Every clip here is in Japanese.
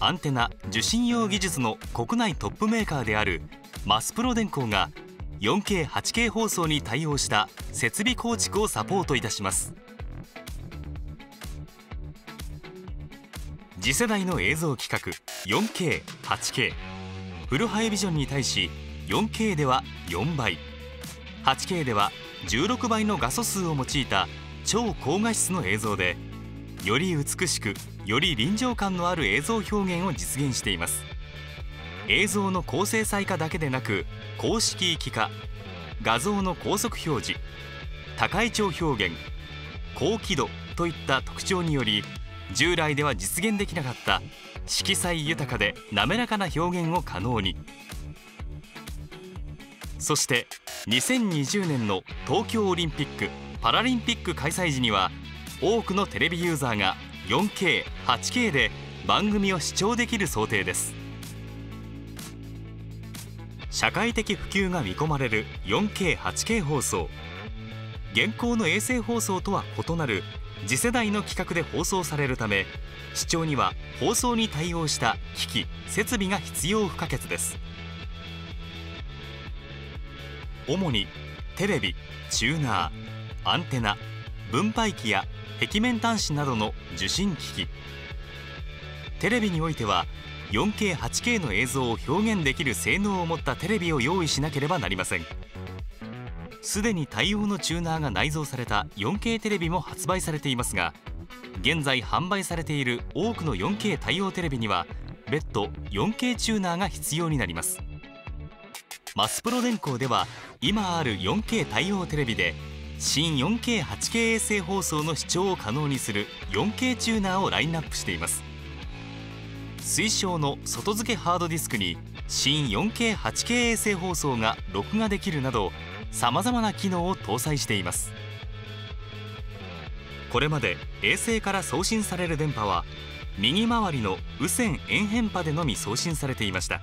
アンテナ受信用技術の国内トップメーカーであるマスプロ電工が 4K8K 放送に対応した設備構築をサポートいたします。次世代の映像規格 4K8K フルハイビジョンに対し 4K では4倍。8K では16倍の画素数を用いた超高画質の映像でより美しくより臨場感のある映像表現を実現しています。映像の高精細化だけでなく高色域化画像の高速表示高い調表現高輝度といった特徴により従来では実現できなかった色彩豊かで滑らかな表現を可能に。そして2020年の東京オリンピック・パラリンピック開催時には多くのテレビユーザーが 4K、8K で番組を視聴できる想定です。社会的普及が見込まれる 4K、8K 放送。現行の衛星放送とは異なる次世代の規格で放送されるため視聴には放送に対応した機器設備が必要不可欠です。主にテレビチューナーアンテナ分配器や壁面端子などの受信機器。テレビにおいては 4K8K の映像を表現できる性能を持ったテレビを用意しなければなりません。すでに対応のチューナーが内蔵された 4K テレビも発売されていますが現在販売されている多くの 4K 対応テレビには別途 4K チューナーが必要になります。マスプロ電工では今ある 4K 対応テレビで新 4K8K 衛星放送の視聴を可能にする 4K チューナーをラインナップしています。推奨の外付けハードディスクに新 4K8K 衛星放送が録画できるなどさまざまな機能を搭載しています。これまで衛星から送信される電波は右回りの無線円変波でのみ送信されていました。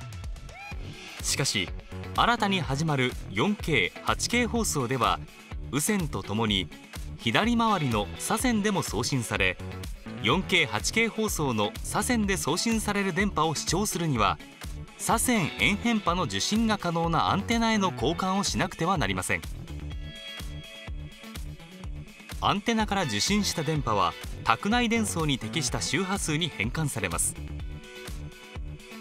しかし新たに始まる 4K8K 放送では無線とともに左回りの左線でも送信され 4K8K 放送の左線で送信される電波を視聴するには左線円変波の受信が可能なアンテナへの交換をしなくてはなりません。アンテナから受信した電波は宅内伝送に適した周波数に変換されます。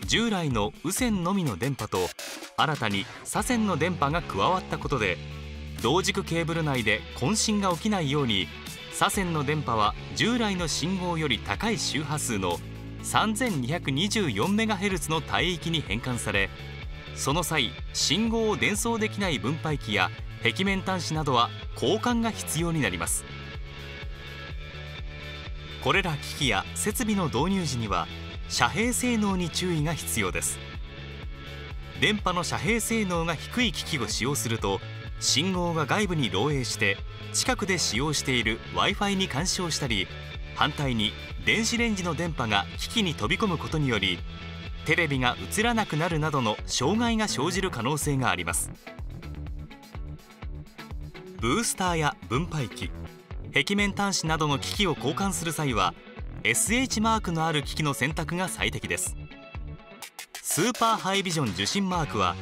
従来の無線のみの電波と新たに左線の電波が加わったことで同軸ケーブル内で渾身が起きないように左線の電波は従来の信号より高い周波数の 3224MHz の帯域に変換されその際信号を伝送できない分配器や壁面端子などは交換が必要になります。これら機器や設備の導入時には遮蔽性能に注意が必要です。電波の遮蔽性能が低い機器を使用すると信号が外部に漏洩して近くで使用している w i f i に干渉したり反対に電子レンジの電波が機器に飛び込むことによりテレビが映らなくなるなどの障害が生じる可能性があります。ブースターや分配器壁面端子などの機器を交換する際は SH マークのある機器の選択が最適です。スーパーハイビジョン受信マークは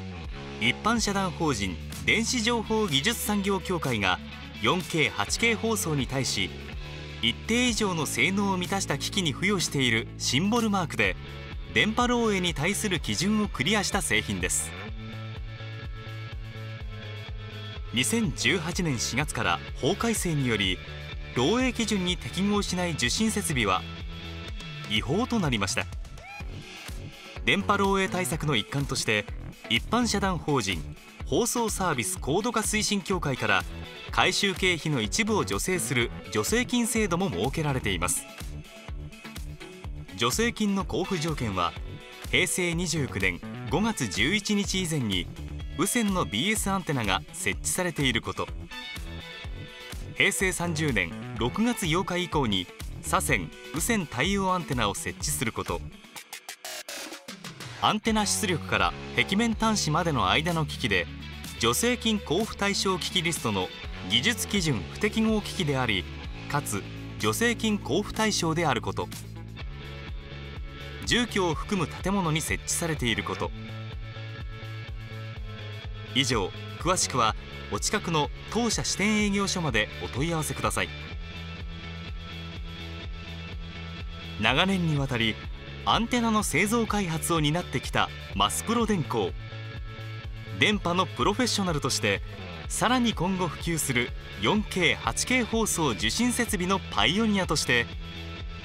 一般社団法人電子情報技術産業協会が 4K8K 放送に対し一定以上の性能を満たした機器に付与しているシンボルマークで電波漏洩に対する基準をクリアした製品です。2018年4月から法改正により漏洩基準に適合しない受信設備は違法となりました。電波漏洩対策の一環として一般社団法人放送サービス高度化推進協会から回収経費の一部を助成する助成金制度も設けられています。助成金の交付条件は平成29年5月11日以前に無線の BS アンテナが設置されていること。平成30年6月8日以降に左線無線対応アンテナを設置すること。アンテナ出力から壁面端子までの間の機器で助成金交付対象機器リストの技術基準不適合機器でありかつ助成金交付対象であること。住居を含む建物に設置されていること。以上詳しくはお近くの当社支店営業所までお問い合わせください。長年にわたりアンテナの製造開発を担ってきたマスプロ電工電波のプロフェッショナルとしてさらに今後普及する 4K8K 放送受信設備のパイオニアとして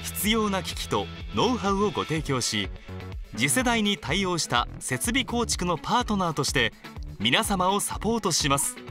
必要な機器とノウハウをご提供し次世代に対応した設備構築のパートナーとして皆様をサポートします。